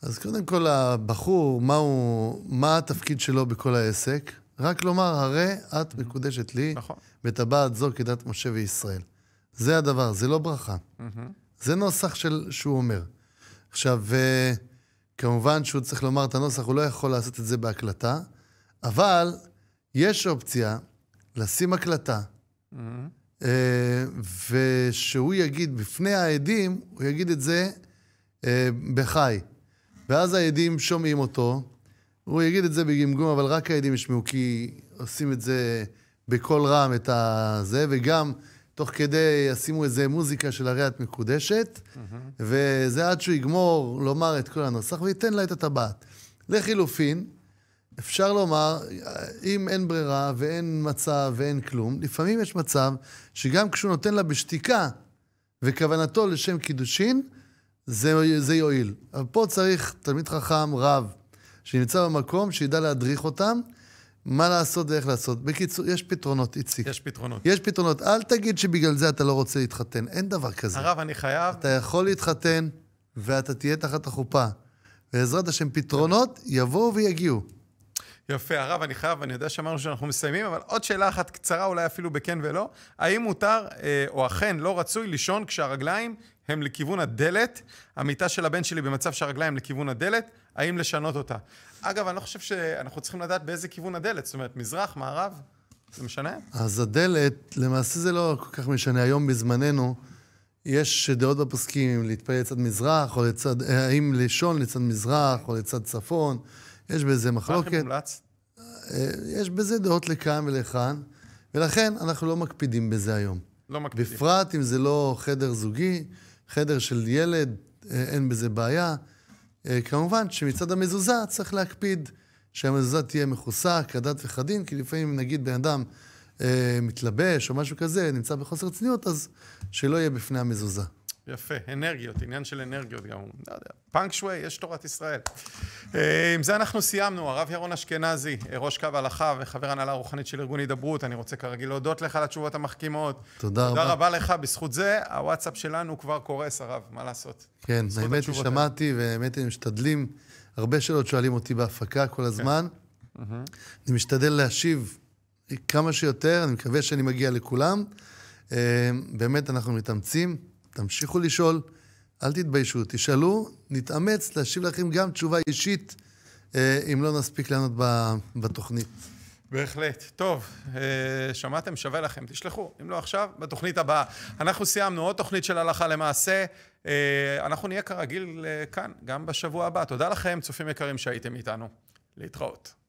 אז קודם כל, הבחור, מה, הוא, מה התפקיד שלו בכל העסק? רק לומר, הרי את מקודשת לי, נכון. וטבעת זו כדת משה וישראל. זה הדבר, זה לא ברכה. זה נוסח של, שהוא אומר. עכשיו, אה, כמובן שהוא צריך לומר את הנוסח, הוא לא יכול לעשות את זה בהקלטה, אבל יש אופציה לשים הקלטה, אה, ושהוא יגיד בפני העדים, הוא יגיד את זה אה, בחי. ואז העדים שומעים אותו, הוא יגיד את זה בגמגום, אבל רק העדים ישמעו, כי עושים את זה בקול רם, את הזה, וגם תוך כדי ישימו איזה מוזיקה של הרי את מקודשת, וזה עד שהוא יגמור לומר את כל הנוסח וייתן לה את הטבעת. לחילופין, אפשר לומר, אם אין ברירה ואין מצב ואין כלום, לפעמים יש מצב שגם כשהוא נותן לה בשתיקה וכוונתו לשם קידושין, זה, זה יועיל. אבל פה צריך תלמיד חכם, רב, שנמצא במקום, שידע להדריך אותם, מה לעשות ואיך לעשות. בקיצור, יש פתרונות, איציק. יש פתרונות. יש פתרונות. אל תגיד שבגלל זה אתה לא רוצה להתחתן. אין דבר כזה. הרב, אני חייב... אתה יכול להתחתן, ואתה תהיה תחת החופה. בעזרת השם, פתרונות יבואו ויגיעו. יפה, הרב, אני חייב, אני יודע שאמרנו שאנחנו מסיימים, אבל עוד שאלה אחת קצרה, אולי אפילו בכן ולא. האם מותר, אה, או אכן לא רצוי, לישון כשהרגליים הם לכיוון הדלת? המיטה של הבן שלי במצב שהרגליים לכיוון הדלת, האם לשנות אותה? אגב, אני לא חושב שאנחנו צריכים לדעת באיזה כיוון הדלת. זאת אומרת, מזרח, מערב, זה משנה? אז הדלת, למעשה זה לא כל כך משנה. היום בזמננו, יש דעות בפוסקים אם להתפלל לצד מזרח, או לצד, אה, האם לישון לצד מזרח, או לצד צפון. יש בזה מה הכי מחלוקת. מומלץ? אה, יש בזה דעות לכאן ולכאן, ולכן אנחנו לא מקפידים בזה היום. לא מקפידים. בפרט אם זה לא חדר זוגי, חדר של ילד, אה, אין בזה בעיה. אה, כמובן שמצד המזוזה צריך להקפיד שהמזוזה תהיה מכוסה כדת וכדין, כי לפעמים נגיד בן אדם אה, מתלבש או משהו כזה, נמצא בחוסר צניעות, אז שלא יהיה בפני המזוזה. יפה, אנרגיות, עניין של אנרגיות גם. לא יודע, פאנק שווי, יש תורת ישראל. אה, עם זה אנחנו סיימנו. הרב ירון אשכנזי, אה, ראש קו הלכה וחבר הנהלה רוחנית של ארגון הידברות. אני רוצה כרגיל להודות לך על התשובות המחכימות. תודה תודה רבה. רבה לך. בזכות זה, הוואטסאפ שלנו כבר קורס, הרב, מה לעשות? כן, האמת היא. שמעתי, והאמת היא, משתדלים. הרבה שאלות שואלים אותי בהפקה כל הזמן. אני משתדל להשיב כמה שיותר, אני מקווה שאני מגיע לכולם. אה, באמת, אנחנו מתאמצים, תמשיכו לשאול, אל תתביישו, תשאלו, נתאמץ להשיב לכם גם תשובה אישית, אה, אם לא נספיק לענות בתוכנית. בהחלט. טוב, אה, שמעתם? שווה לכם. תשלחו. אם לא עכשיו, בתוכנית הבאה. אנחנו סיימנו עוד תוכנית של הלכה למעשה. אה, אנחנו נהיה כרגיל כאן, גם בשבוע הבא. תודה לכם, צופים יקרים שהייתם איתנו. להתראות.